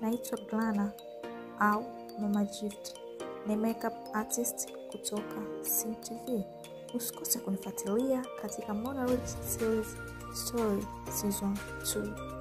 Naitwa Glana au Mama Gift, ni makeup artist kutoka CTV. Usikose kunifuatilia katika Mona Rich Series Story Season 2.